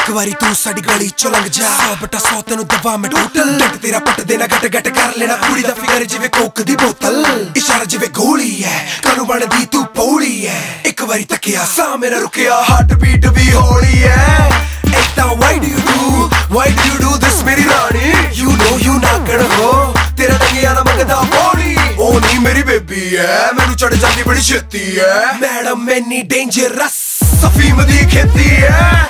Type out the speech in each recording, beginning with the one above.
ਇੱਕ ਵਾਰੀ ਤੂੰ ਸਾਡੀ ਗਲੀ ਚੋਂ ਲੰਘ ਜਾ। 100 ਬਟਾ 100 ਤੈਨੂੰ ਦਵਾ ਮੈਂ ਟੋਟਲ ਡੱਟ ਤੇਰਾ ਪੱਟ ਦੇਣਾ ਗੱਟ ਗੱਟ ਕਰ ਲੈਣਾ। ਕੁੜੀ ਦਾ ਫਿਗਰ ਜਿਵੇਂ ਕੋਕ ਦੀ ਬੋਤਲ। ਇਸ਼ਾਰਾ ਜਿਵੇਂ ਗੋਲੀ ਹੈ ਕਾਨੂੰ ਬਣਦੀ ਤੂੰ ਪੌੜੀ ਹੈ ਇੱਕ ਵਾਰੀ ਤੱਕਿਆ, ਸਾਹ ਮੇਰਾ ਰੁਕਿਆ। ਹਾਰਟ ਬੀਟ ਵੀ ਹੌਲੀ ਹੈ ਏਦਾਂ why do you do? Why do you do this, ਮੇਰੀ ਰਾਣੀ? You know you not gonna go ਤੇਰਾ ਟੰਗਿਆ ਨਾ ਮੰਗਦਾ ਬੋਡੀ ਉਹ ਨਹੀਂ ਮੇਰੀ ਬੇਬੀ ਹੈ ਮੈਨੂੰ ਚੜ ਜਾਂਦੀ ਬੜੀ ਛੇਤੀ ਹੈ ਮੈਡਮ ਮੈਨੀ ਡੇਂਜਰਸ ਸਫੀਮ ਦੀ ਖੇਤੀ ਹੈ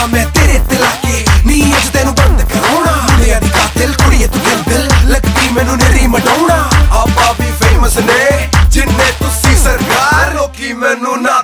ਕੋਈ ਮੈਂ ਤੇਰੇ ਤੇ ਲਾ ਕੇ ਨੀ ਅੱਜ ਤੈਨੂੰ ਬੰਦ ਕਰਾਉਣਾ। ਮੁੰਡਿਆਂ ਦੀ ਕੁੜੀਏ, ਤੂੰ ਗਿਲ ਬਿਲ ਲੱਗਦੀ, ਮੈਨੂੰ ਨੇਰੀ ਮਡਾਉਣਾ ਆਪਾਂ ਵੀ ਫੇਮਸ ਨੇ, ਜਿੰਨੇ ਤੁਸੀਂ ਸਰਕਾਰ, ਲੋਕੀ ਮੈਨੂੰ ਨਾ